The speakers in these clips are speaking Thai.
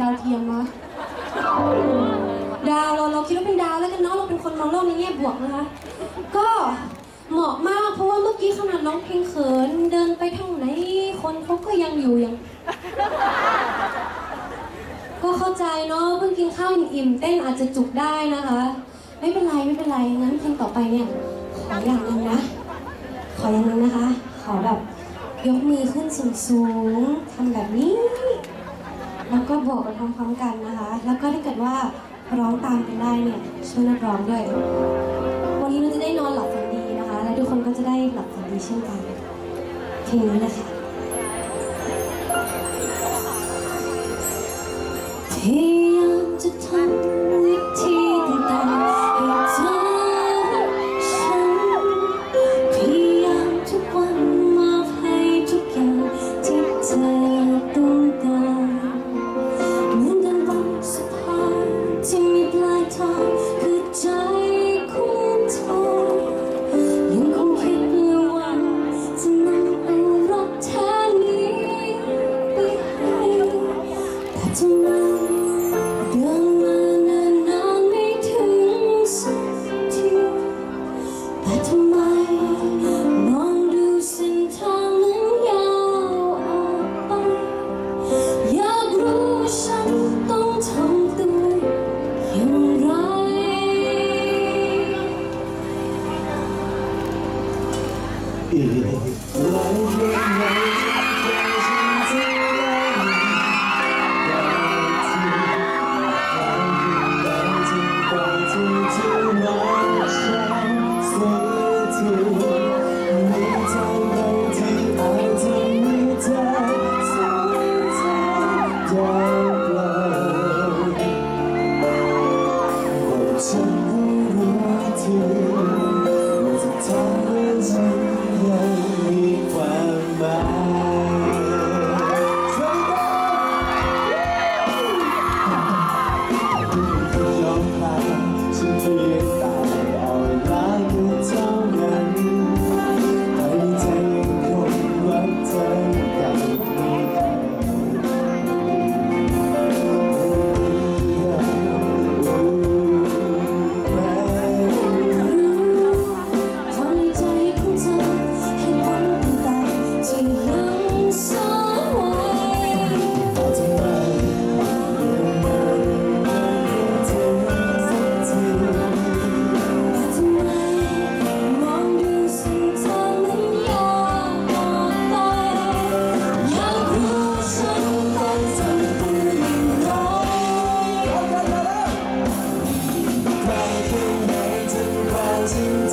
ดาวเทียมวะดาวเราเราคิดว่าเป็นดาวแล้วกันเนาะเราเป็นคนมองโลกในแง่บวกนะคะ ก็เหมาะมากเพราะว่าเมื่อกี้ขนาดน้องเพลงเขินเดินไปทางไหนคนเขาก็ยังอยู่ยัง ก็เข้าใจเนาะเพิ่งกินข้าวอิ่มๆเต้นอาจจะจุกได้นะคะ ไม่เป็นไรไม่เป็นไรงั้นเพลงต่อไปเนี่ยขออย่างนึงนะขออย่างนึงนะคะ ขอแบบยกมือขึ้นสูงๆทำแบบนี้ แล้วก็บอกไปพร้อมๆกันนะคะ แล้วก็ถ้าเกิดว่าร้องตามกันได้เนี่ยช่วยนักร้องด้วย วันนี้เราจะได้นอนหลับฝันดีนะคะ และทุกคนก็จะได้หลับฝันดีเช่นกันเพลงนี้แหละค่ะพยายามจะทำ อีกห us.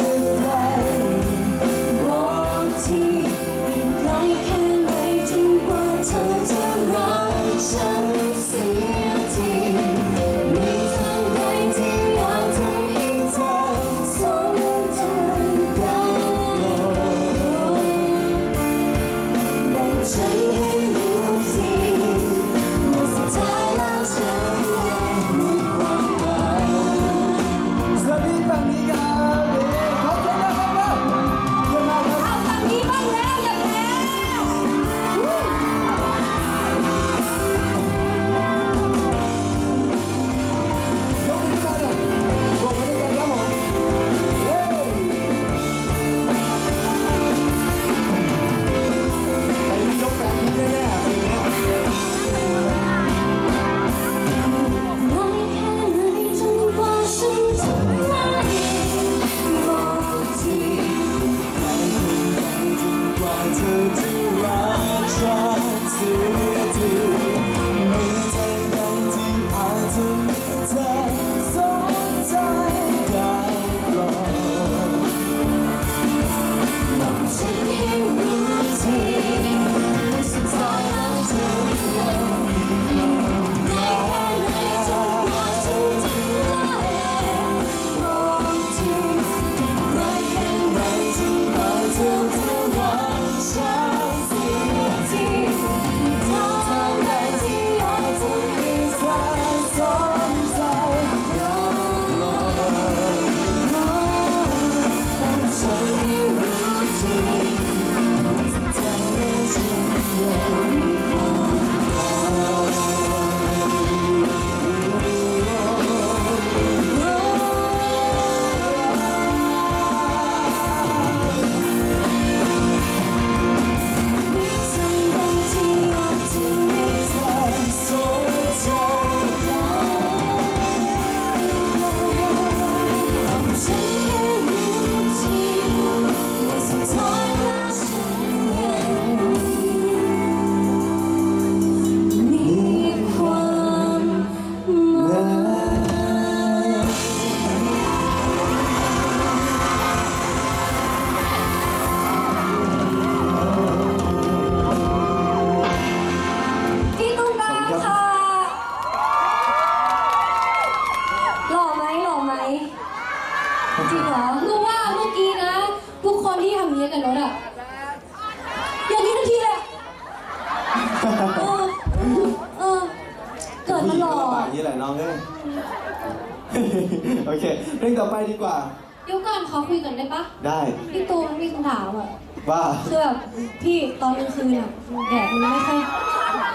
แดดมันไม่ค่อย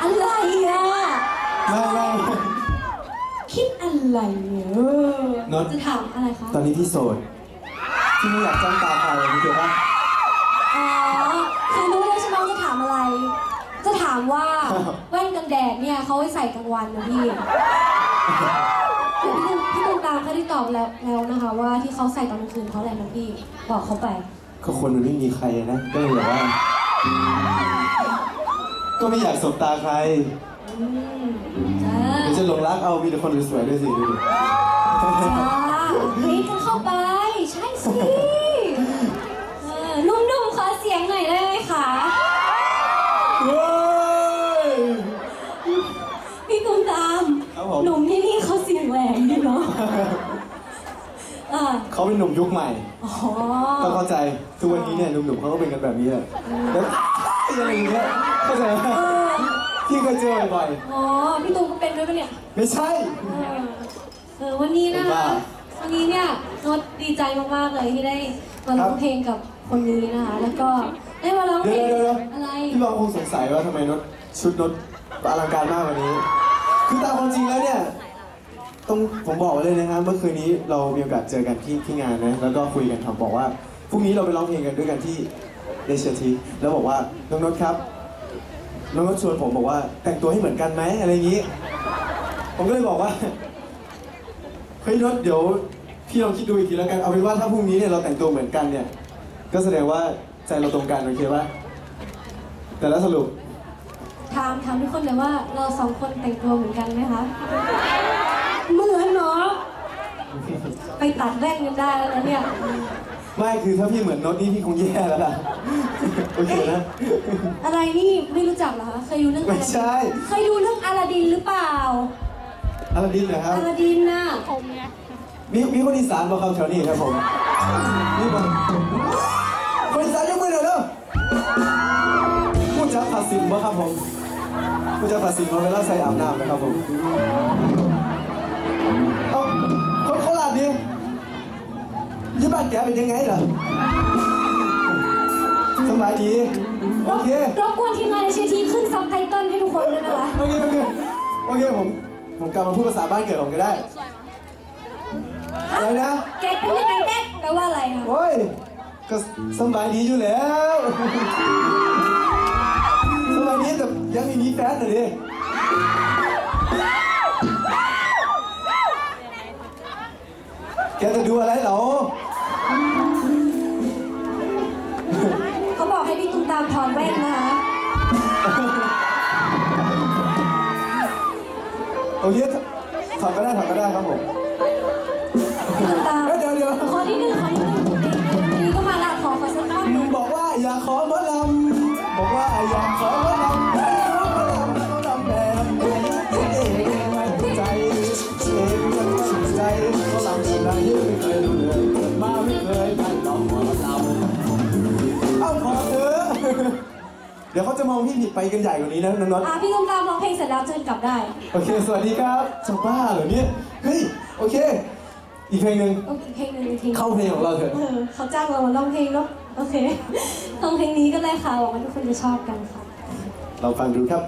อะไรอะ ไม่ไม่ คิดอะไรเนี่ยเออโนตจะถามอะไรคะ ตอนนี้พี่โสดที่ไม่อยากจ้องตาใครพี่เขียนว่า อ๋อคือรู้แล้วใช่ไหมว่าจะถามอะไร จะถามว่าแว่นกันแดดเนี่ยเขาไว้ใส่กลางวันนะพี่คือพี่ตูนพี่ตูนตามเขาได้ตอบแล้วแล้วนะคะ ว่าที่เขาใส่ตอนกลางคืนเพราะอะไรนะพี่ บอกเขาไป ก็คนมันไม่มีใครนะ ก็เลยแบบว่า ก็ไม่อยากสบตาใครอืมจ้าเดี๋ยวจะหลงรักเอามีแต่คนสวยๆด้วยสิดูดิจ้าคลิกกันเข้าไป ใช่สิเออนุ่มๆขอเสียงหน่อยได้ไหมคะเฮ้ย พี่ตูนตาม ครับผม หนุ่มที่นี่เขาเสียงแหลมดีเนาะอ่าเขาเป็นหนุ่มยุคใหม่ อ๋อต้องเข้าใจ ทุกวันนี้เนี่ยหนุ่มๆเขาก็เป็นกันแบบนี้แหละแล้ว อะไรอย่างเงี้ยเข้าใจไหมเออพี่เคยเจอบ่อยอ๋อพี่ตูนก็เป็นด้วยปะเนี่ย ๆไม่ใช่ เออเออวันนี้นะเป็นคะบ้าวันนี้เนี่ยโนตดีใจมากๆเลยที่ได้มาร้องเพลงกับคนนี้นะคะ แล้วก็ได้มาร้องเพเดี๋ลยวงเดี๋ยวเดี๋ยวอะไร พี่บางคงสงสัยว่าทำไมนดชุดนดอลังการมากกว่านี้ คือตามความจริงแล้วเนี่ยต้องผมบอกไว้เลยนะครับเมื่อคืนนี้เรามีโอกาสเจอกันที่ที่งานนะแล้วก็คุยกันครับบอกว่าพรุ่งนี้เราไปร้องเพลงกันด้วยกันที่ เดชทีแล้วบอกว่าน้องนดครับ น้องนดชวนผมบอกว่า แต่งตัวให้เหมือนกันไหมอะไรอย่างนี้ ผมก็เลยบอกว่าเฮ้ยนดเดี๋ยวพี่ลองคิดดูอีกทีแล้วกันเอาเป็นว่าถ้าพรุ่งนี้เนี่ยเราแต่งตัวเหมือนกันเนี่ย ก็แสดงว่าใจเราตรงกันโอเคปะแต่แล้วสรุปถามถามทุกคนเลยว่าเราสองคนแต่งตัวเหมือนกันไหมคะ เหมือนเนาะไปตัดแว่นกันได้แล้วนะเนี่ย ไม่คือถ้าพี่เหมือนโนตนี่พี่คงแย่แล้วล่ะ โอเคนะ อะไรนี่ไม่รู้จักเหรอคะเคยดูเรื่องไม่อาลาใช่ดินเคยดูเรื่องอาลาดินหรือเปล่าอาลาดินเหรอครับอาลาดินน่ะมีมีคนอีสานมาครับแถวนี้ครับผมนี่มาคนอีสานยกมือหน่อยเด้อพูดจาภาษินมาครับผมพูดจาภาษินมาเวลาใส่อาบน้ำนะครับผม ยี่บ้านแกเป็นยังไงล่ะสบายดี โอเค รบกวนทีมงานในเชทีขึ้นซับไตเติลให้ทุกคนด้วยนะคะโอเค โอเค โอเค ผม ผมกลับมาพูดภาษาบ้านเกิดผมก็ได้ อะไรนะ แกเป็นยังไงแก๊กแปลว่าอะไรคะโอ้ย ก็สบายดีอยู่แล้วสบายดีแต่ยังไม่มีแฟนเลยดิแกจะดูอะไรเหรอามถอนแว่นนะคะโอเคถอดก็ได้ถอดก็ได้ครับผม ดี๋ยวเขาจะมองพี่ผิดไปกันใหญ่กว่านี้นะน้องน็อตอะพี่ตุ้มตามร้องเพลงเสร็จแล้วเชิญกลับได้ โอเค สวัสดีครับจะบ้าเหรอเนี่ย เฮ้ย โอเค อีกเพลงหนึ่งโอเคเพลงหนึ่งอีกทีเข้าเพลงของเราเถอะ เออเขาจ้างเรามาร้องเพลงเนาะ โอเคร้องเพลงนี้ก็ได้ค่ะหวังว่าทุกคนจะชอบกันค่ะ เราฟังดูครับ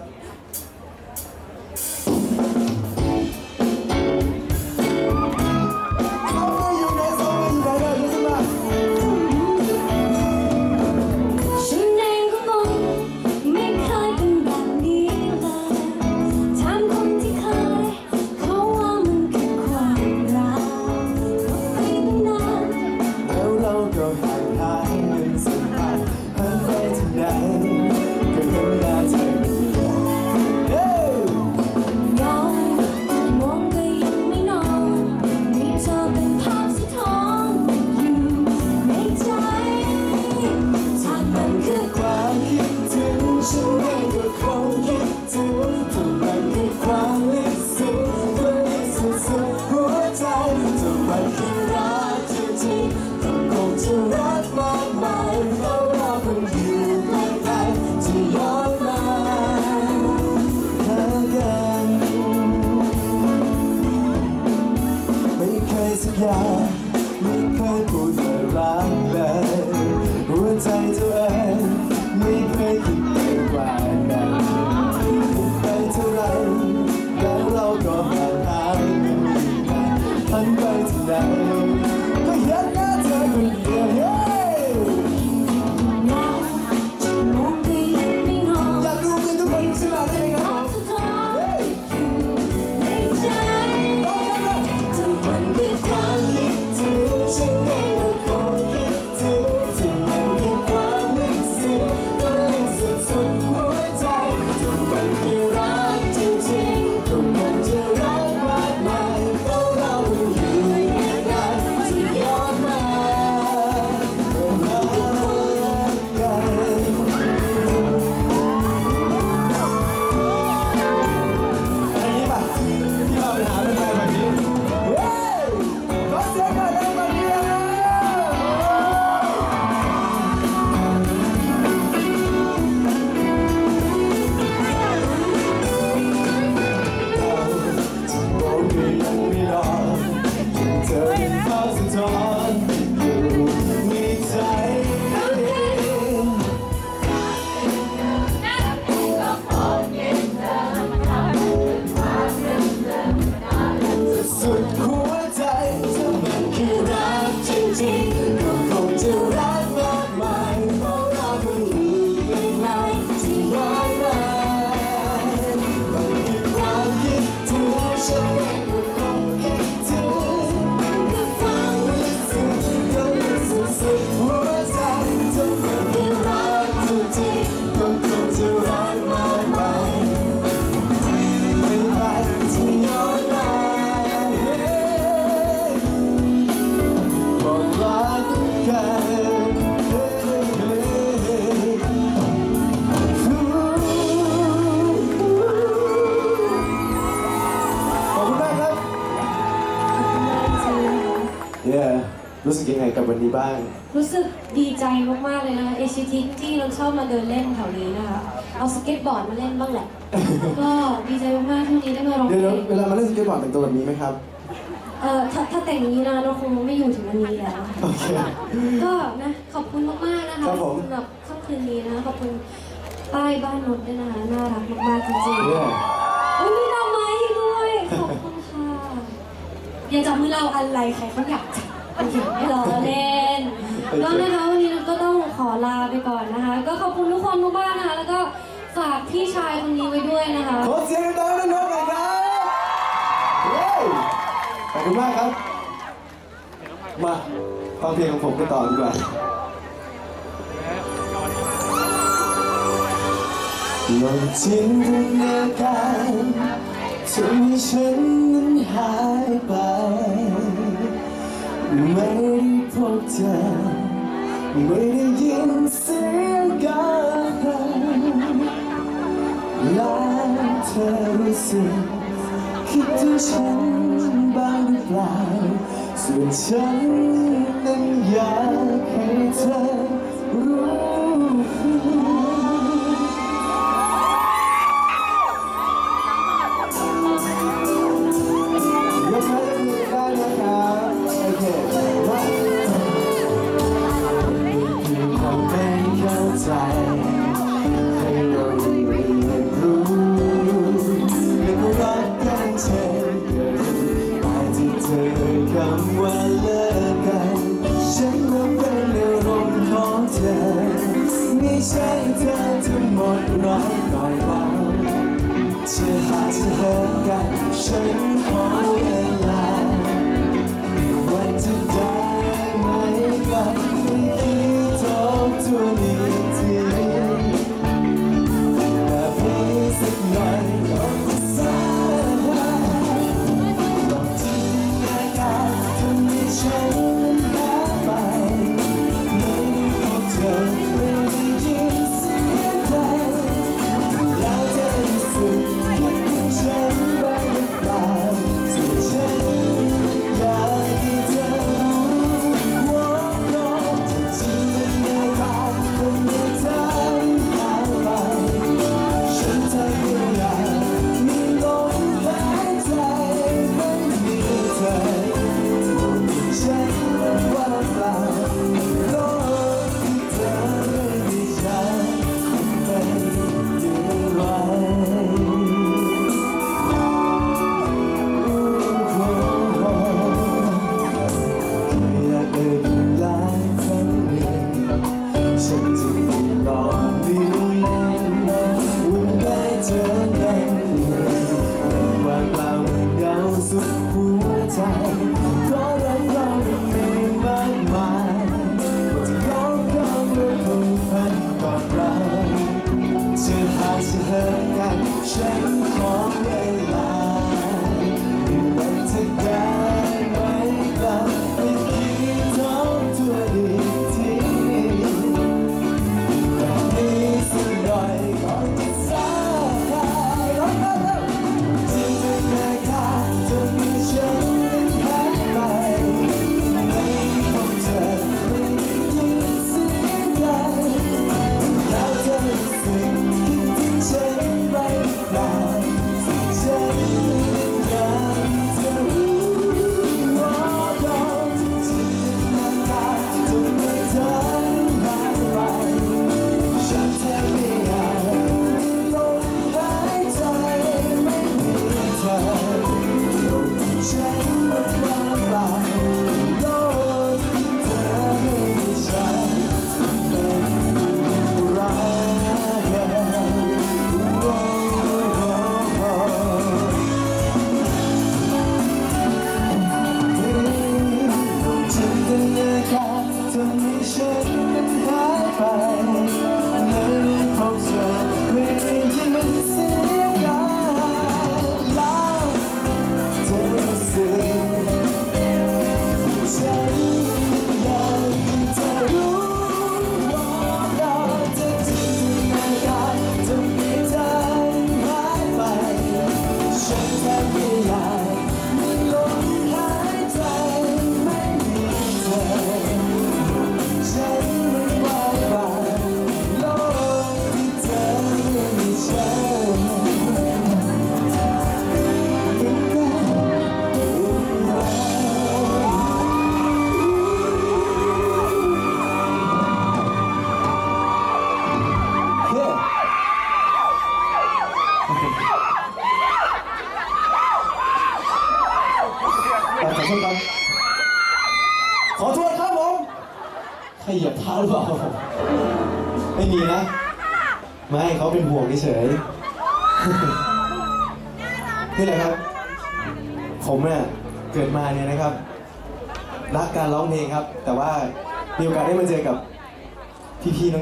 ร์ดมาเล่นบ้างแหละ ก็ดีใจมากๆที่วันนี้ได้มาร้องเพเดี๋ยวลงๆเวลามาเล่นสเก็ตบอร์ดแต่งตัวแบบนี้ไหมครับ เออถ้าถ้าแต่งอย่างนี้นะเราคงไม่อยู่ถึงวันนี้แล้วโอเค ก็นะขอบคุณมากๆนะคะครับผม สำหรับค่ำคืนนี้นะคะขอบคุณป้ายบ้านนนท์ด้วยนะคะน่ารักมากๆจริงๆเย้โอ้ยมีดอกไม้ให้ด้วย ขอบคุณค่ะ อย่าจับมือเราอะไรใครเขาอยากจับโอเคไม่รอเล่นก็นะคะวันนี้เราก็ต้องขอลาไปก่อนนะคะ ก็ขอบคุณ พี่ชายคนนี้ไว้ด้วยนะคะ ขอเสียงดังๆน้องๆหน่อยครับเย้ขอบคุณมากครับ มาฟังเพลงของผมกันต่อดีกว่าลองจินตนาการจนให้ฉันนั้นหายไป ไม่ได้พบเธอไม่ได้ยิน สิคิดถึงฉันบ้างหรือเปล่าส่วนฉันนั้นอยากให้เธอรู้ หาจะเ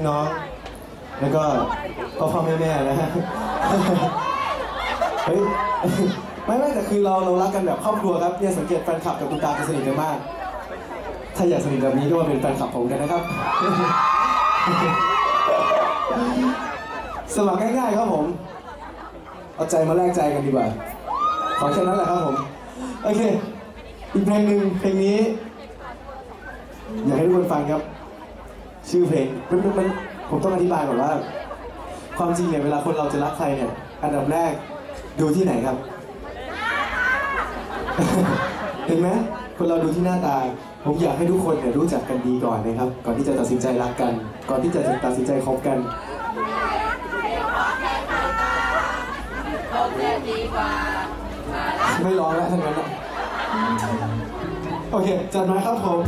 น้อง แล้วก็พ่อพ่อแม่แม่นะฮะเฮ้ยไม่ไม่แต่คือเราเรารักกันแบบครอบครัวครับเนี่ยสังเกตแฟนคลับกับคุณตาจะสนิทกันมาก ถ้าอยากสนิทแบบนี้ก็มาเป็นแฟนคลับผมกันนะครับ สมัครง่ายๆครับผม เอาใจมาแลกใจกันดีกว่า ขอแค่นั้นแหละครับผม โอเค อีกเพลงหนึ่งเพลงนี้ อยากให้ทุกคนฟังครับ ชื่อเพลงมันมันมันผมต้องอธิบายก่อนว่า ความจริงเนี่ยเวลาคนเราจะรักใครเนี่ย อันดับแรกดูที่ไหนครับ เห็นไหมคนเราดูที่หน้าตา ผมอยากให้ทุกคนเนี่ยรู้จักกันดีก่อนนะครับ ก่อนที่จะตัดสินใจรักกัน ก่อนที่จะตัดสินใจคบกันไม่ร้องแล้วทั้งนั้นโอเคจัดมาครับผม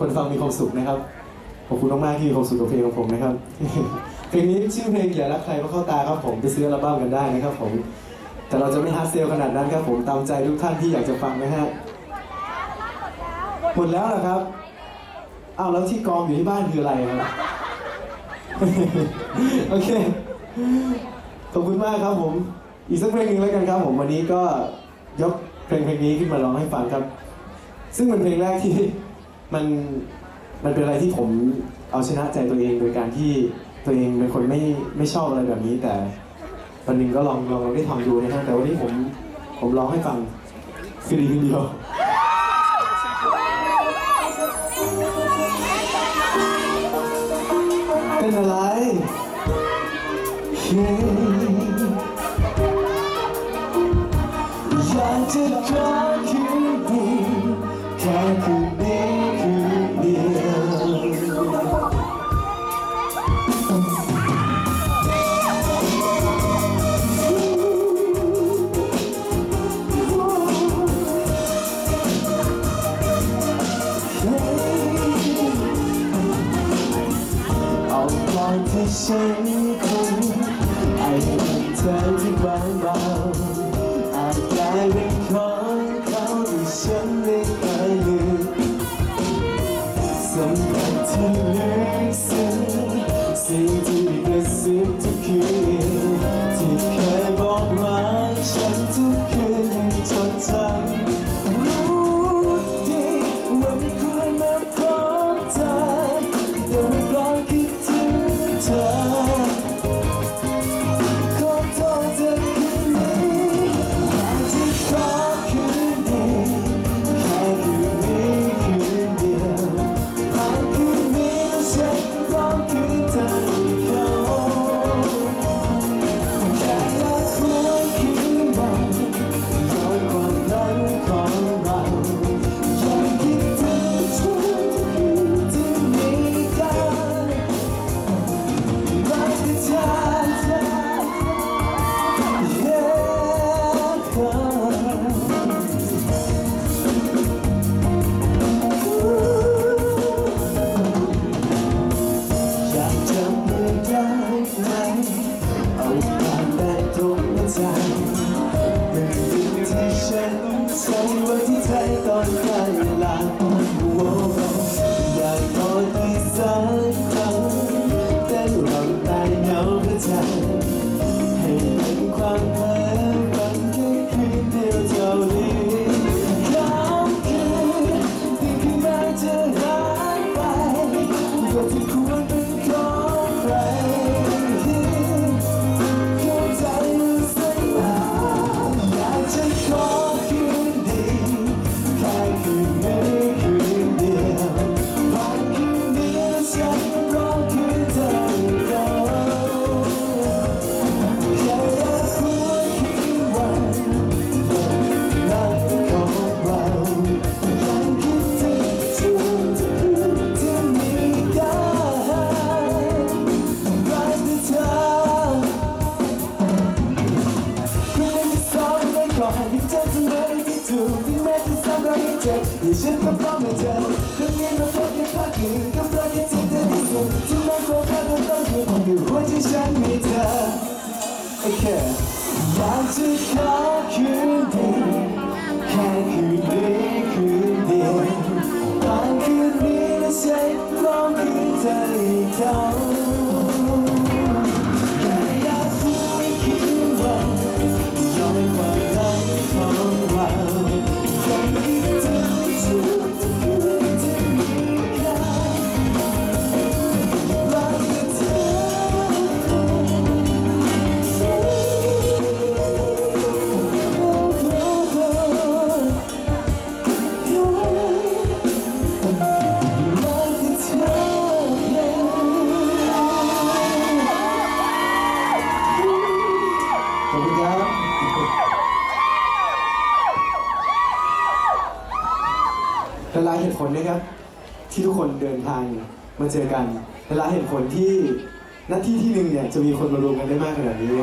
คนฟังมีความสุขนะครับ ขอบคุณมากๆที่มีความสุขกับเพลงของผมนะครับ เพลงนี้ชื่อเพลงอย่ารักใครเพราะเข้าตาครับผมไปซื้ออัลบั้มกันได้นะครับผม แต่เราจะไม่ hard sell ขนาดนั้นครับผมตามใจทุกท่านที่อยากจะฟังนะฮะ หมดแล้วเหรอครับ อ้าวแล้วที่กองอยู่ที่บ้านคืออะไรครับ โอเค ขอบคุณมากครับผม อีกสักเพลงหนึ่งแล้วกันครับผมวันนี้ก็ยกเพลงเพลงนี้ขึ้นมาร้องให้ฟังครับ ซึ่งเป็นเพลงแรกที่ มันมันเป็นอะไรที่ผมเอาชนะใจตัวเองโดยการที่ตัวเองเป็นคนไม่ไม่ชอบอะไรแบบนี้ แต่วันหนึ่งก็ลองลองลองได้ทำดูนะฮะแต่วันนี้ผมผมร้องให้ฟังคือดีคนเดียวเป็นอะไร ฉันคงไอ้เป็นเธอที่บางเบาอาจกลายเป็นของเขาที่ฉันไม่เคยลืมสัมผัสที่ลึกซึ้งสิ่งที่กระซิบ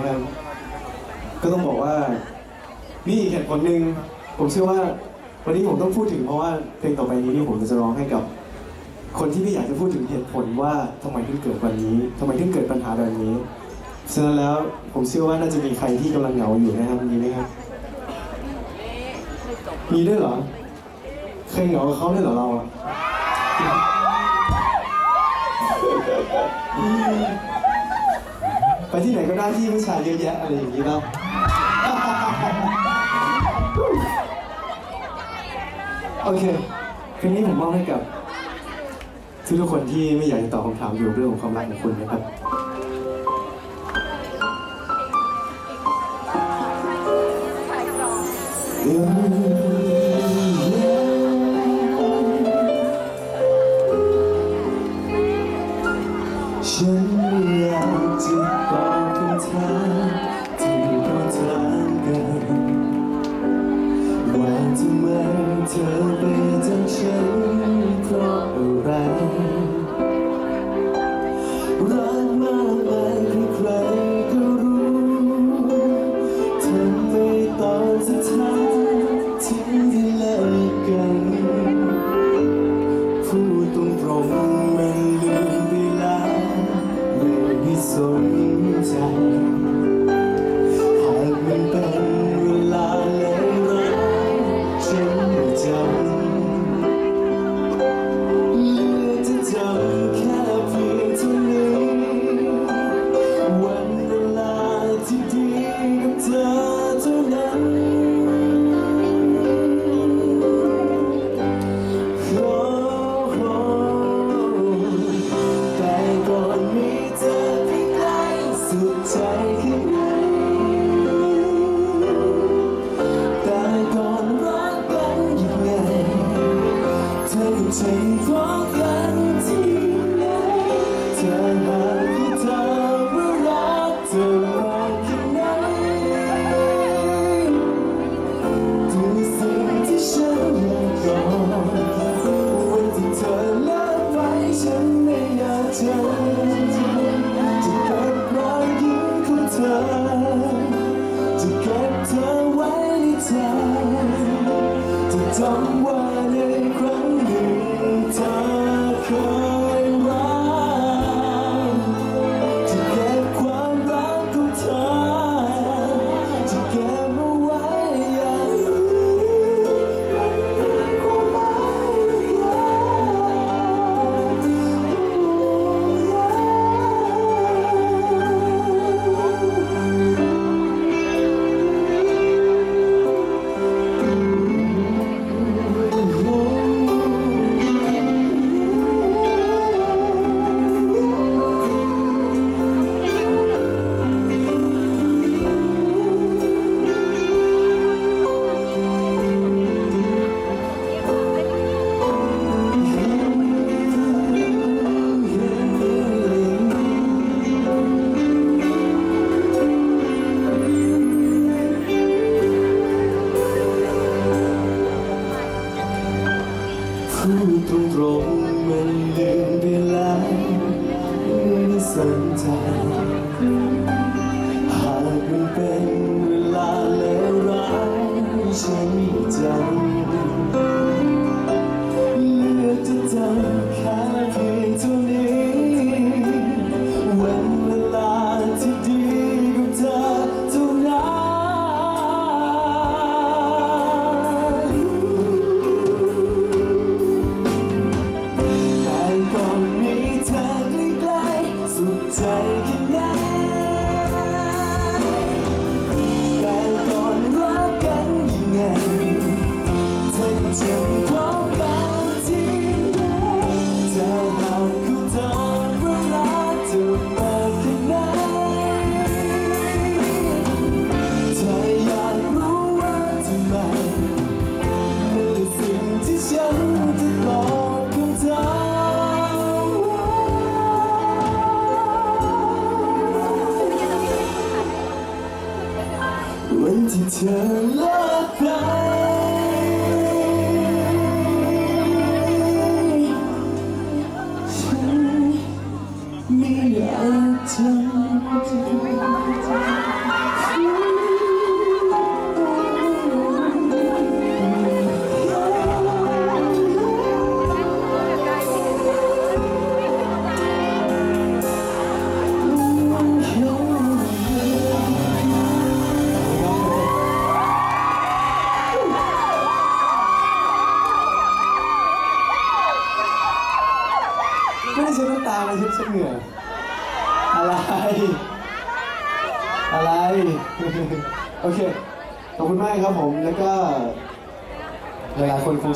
ครับ ก็ต้องบอกว่า นี่เหตุผลหนึ่งผมเชื่อว่าวันนี้ผมต้องพูดถึงเพราะว่าเพลงต่อไปนี้นี่ผมจะร้องให้กับ คนที่ไม่อยากจะพูดถึงเหตุผลว่าทำไมถึงเกิดวันนี้ทำไมถึงเกิดปัญหาแบบนี้ฉะนั้นแล้วผมเชื่อว่าน่าจะมีใครที่กำลังเหงาอยู่นะครับมีไหมครับ มีด้วยเหรอเคยเหงาเขาด้วยเหรอเราอะ ไปที่ไหนก็ได้ที่ผู้ชายเยอะแยะอะไรอย่างนี้บ้างโอเคคืนนี้ผมมอบให้กับทุกทุกคนที่ไม่อยากจะตอบคำถามอยู่เรื่องของความรักของคุณนะครับเดี๋ยว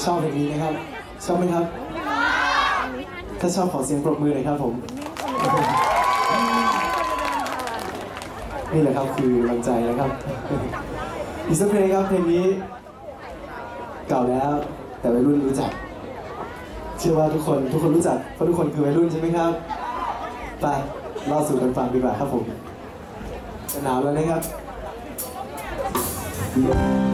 ชอบเพลงนี้นะครับ ชอบไหมครับ ถ้าชอบขอเสียงปรบมือเลยครับผม นี่แหละครับคือกำลังใจนะครับ อีกสักเพลงครับเพลงนี้ เก่าแล้ว แต่วัยรุ่นรู้จัก เชื่อว่าทุกคนทุกคนรู้จักเพราะทุกคนคือวัยรุ่นใช่ไหมครับไปเล่าสู่กันฟังดีกว่าครับผมหนาวแล้วนะครับ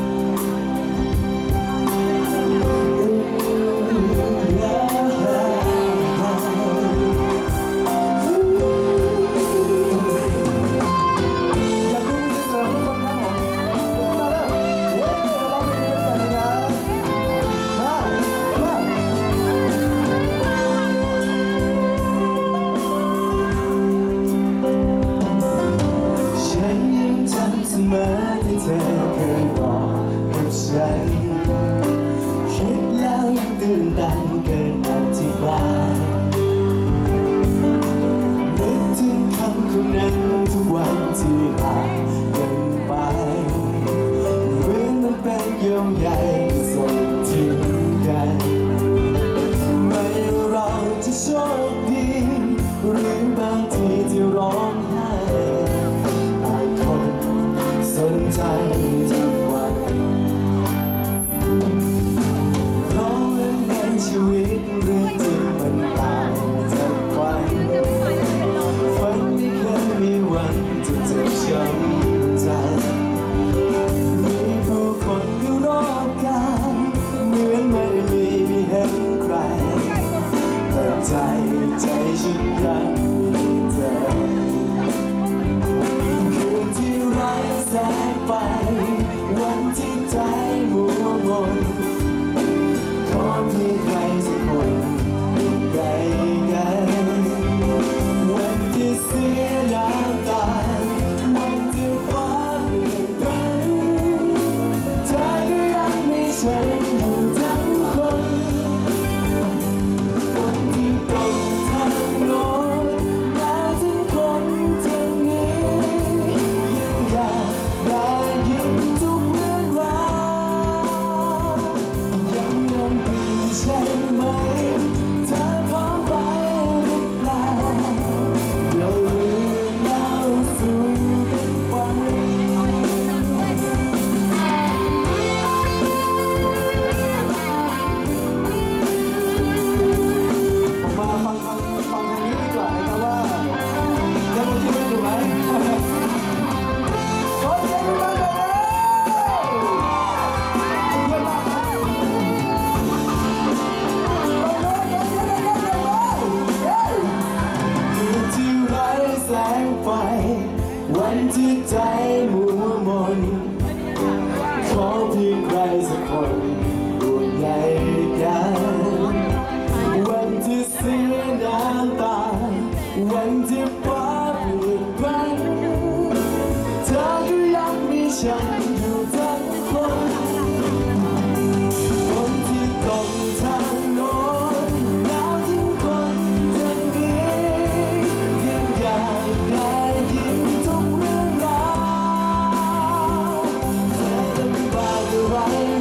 home.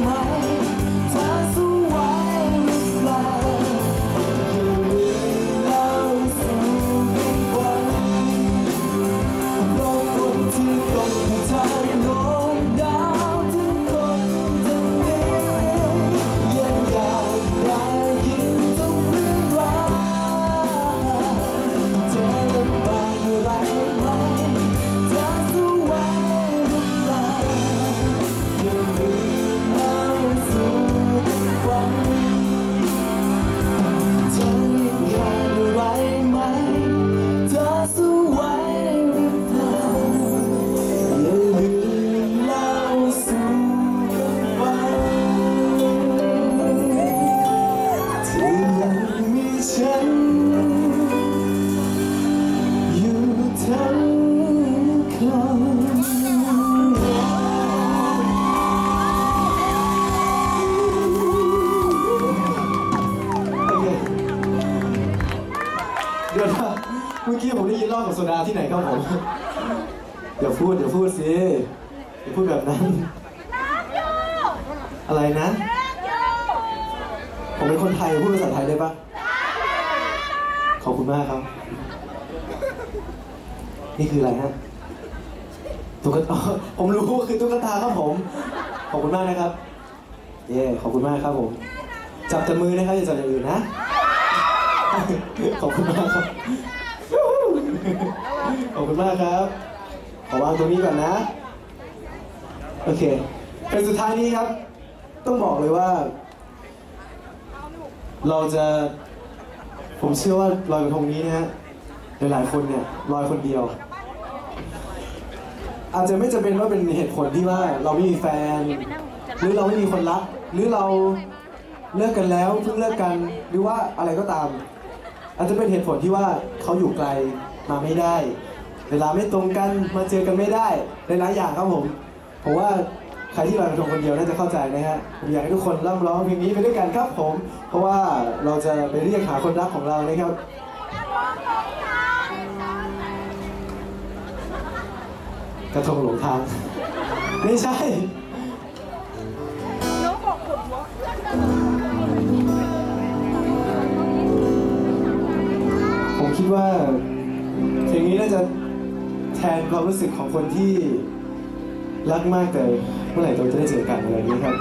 จับแต่มือนะครับอย่าจับอย่างอื่นนะ ขอบคุณมากครับ ขอบคุณมากครับ ขอวางตรงนี้ก่อนนะ โอเคเป็นสุดท้ายนี้ครับ ต้องบอกเลยว่า เราจะ ผมเชื่อว่าลอยกระทงนี้นะฮะ หลายๆคนเนี่ยลอยคนเดียว อาจจะไม่จำเป็นว่าเป็นเหตุผลที่ว่าเราไม่มีแฟน หรือเราไม่มีคนรัก หรือเรา เลิกกันแล้วเพิ่งเลิกกันหรือว่าอะไรก็ตาม อาจจะเป็นเหตุผลที่ว่าเขาอยู่ไกลมาไม่ได้ เวลาไม่ตรงกันมาเจอกันไม่ได้หลายๆอย่างครับผมผมว่าใครที่ลอยกระทงคนเดียวน่าจะเข้าใจนะฮะผมอยากให้ทุกคนร่ำร้องเพลงนี้ไปด้วยกันครับผม เพราะว่าเราจะไปเรียกหาคนรักของเรานะครับกระทงหลงทาง ไม่ใช่ ว่าเพลงนี้น่าจะแทนความรู้สึกของคนที่รักมากแต่เมื่อไหร่เราจะได้เจอกันอะไรอย่างนี้ครับ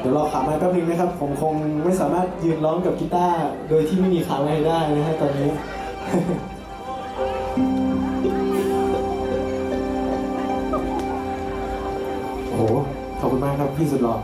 เดี๋ยวรอขาไม้แป๊บนึงนะครับ ผมคงไม่สามารถยืนร้องกับกีตาร์โดยที่ไม่มีขาไม้ได้นะฮะตอนนี้โอ้โหขอบคุณมากครับพี่สุดหล่อ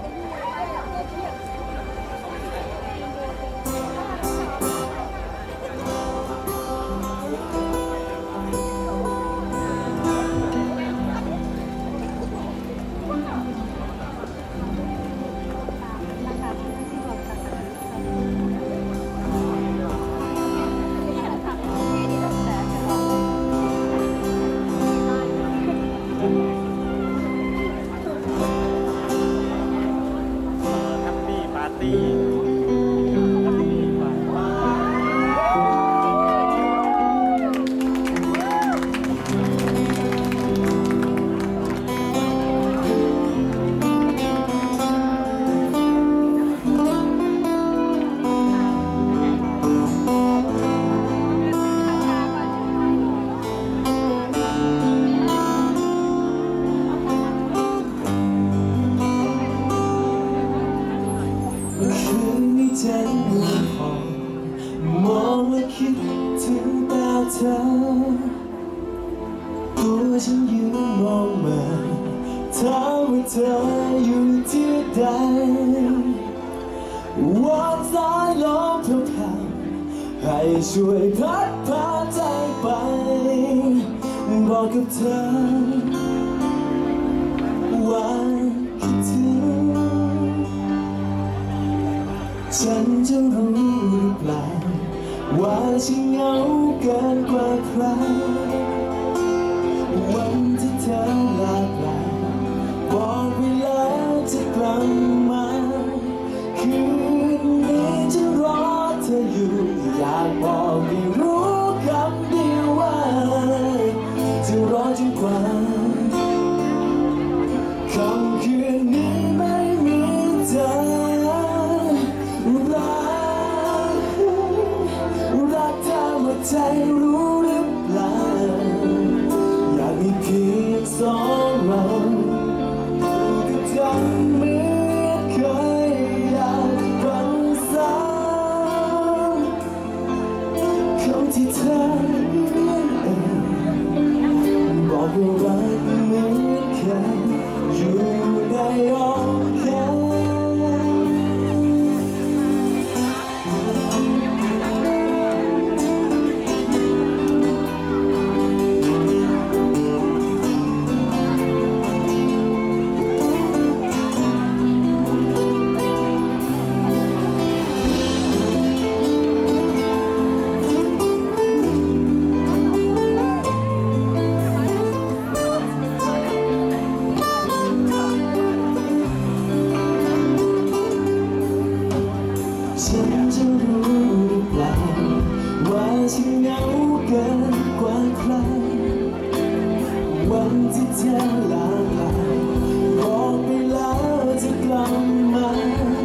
วันที่เธอลาไปบอกไปแล้วจะกลับมา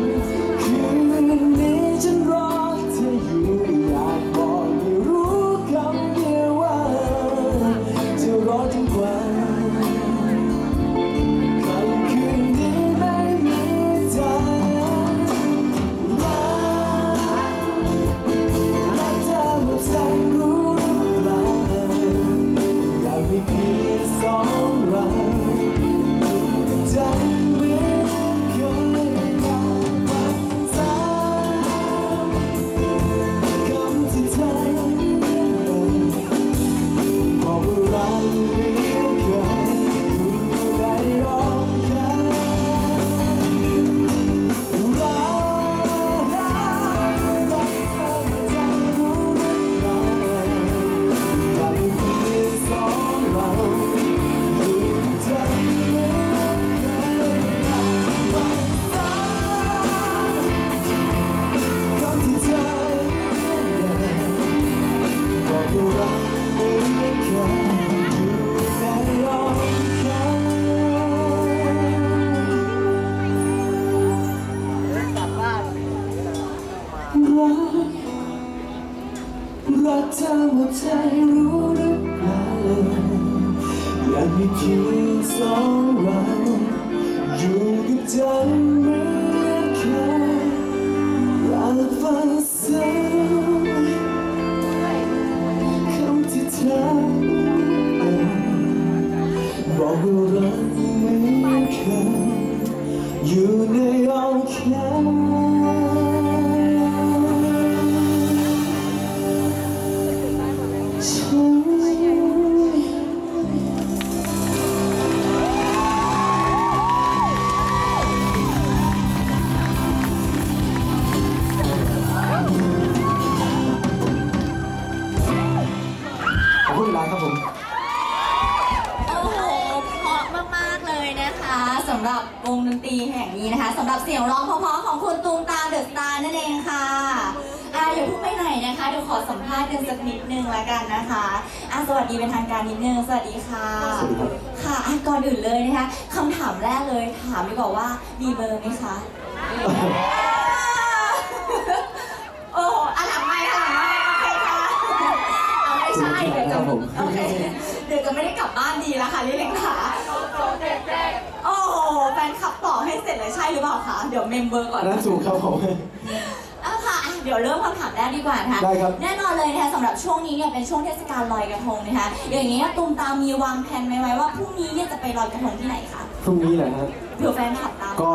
ช่วงนี้เนี่ยเป็นช่วงเทศกาลลอยกระทงนะคะอย่างนี้ยตูมตามมีวางแผนไหมไว้ว่าพรุ่งนี้เนี่ยจะไปลอยกระทงที่ไหนคะพรุ่งนี้แหละฮะเผื่อแฟนคลับตาม ก็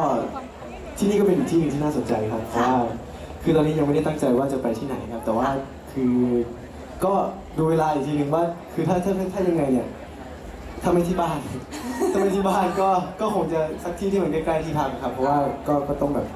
ที่นี่ก็เป็นอีกที่หนึงที่น่าสนใจครับเพราะว่าคือตอนนี้ยังไม่ได้ตั้งใจว่าจะไปที่ไหนครับ แต่ว่าคือก็ดูเวลาอีกทีหนึ่งว่า คือถ้าถ้าถ้ายังไงเนี่ยถ้าไม่ที่บ้าน ถ้าไม่ที่บ้านก็ก็คงจะสักที่ที่มันใกล้ๆที่พักครับ เพราะว่าก็ก็ต้องแบบ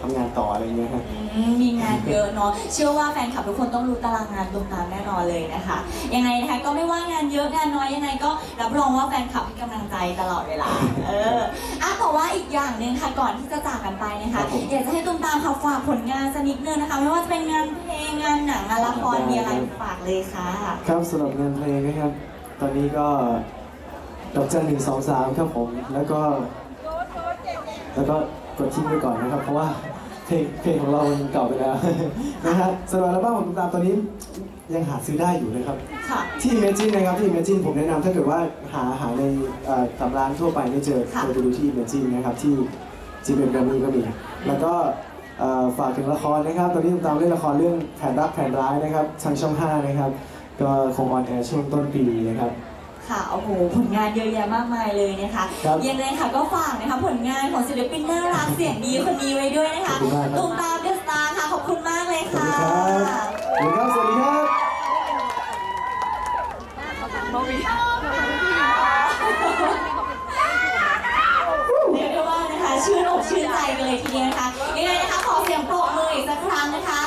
ทำงานต่ออะไรอย่างเงี้ยครับอืมมีงานเยอะเนาะ เชื่อว่าแฟนคลับทุกคนต้องรู้ตารางงานตรงตามแน่นอนเลยนะคะ ยังไงนะคะก็ไม่ว่างานเยอะงานน้อยยังไงก็รับรองว่าแฟนคลับให้กำลังใจตลอดเวลา เอออะแต่ว่าอีกอย่างหนึ่งค่ะก่อนที่จะจากกันไปนะครัคะบผม อยากจะให้ตุ้มตามค่ะฝากผลงานสักนิดนึงนะคะ ไม่ว่าจะเป็นงานเพลงงานหนังงานละครมีอะไรฝากเลยค่ะ ครับสำหรับงานเพลงนะครับ ตอนนี้ก็ดอกจันหนึ่งสองสามครับผม แล้วก็ แล้วก็ กดทิ้งไปก่อนนะครับ เพราะว่าเพลงเพลงของเรามันเก่าไปแล้วนะฮะสำหรับอัลบั้มของตามตอนนี้ยังหาซื้อได้อยู่นะครับ ค่ะ ที่ Imagine นะครับที่ Imagine ผมแนะนำถ้าเกิดว่าหาหาในเอ่อตามร้านทั่วไปไม่เจอค่ะ เจอไปดูที่ Imagine นะครับที่ GMM Grammy ก็มี แล้วก็เอ่อฝากถึงละครนะครับ ตอนนี้ตามเล่นละครเรื่องแผนรักแผนร้ายนะครับทางช่อง 5 นะครับ ก็คง on air ช่วงต้นปีนะครับ ค่ะโอ้โหผลงานเยอะแยะมากมายเลยนะคะคยังไงค่ะก็ฝากนะคะผลงานของศิลปินน่ารักเสียงดีคนดีไว้ด้วยนะคะขอบคุณมากครัตามเดอะสตาค่ะขอบคุณมากเลยค่ะ ดีครับสวัสดีครับ สวัสดีครับเรียกได้ว่านะคะชื่นอกชื่นใจกันเลยทีเดียวนะคะยังไงนะคะขอเสียงปรบมืออีกสักครั้งนะคะ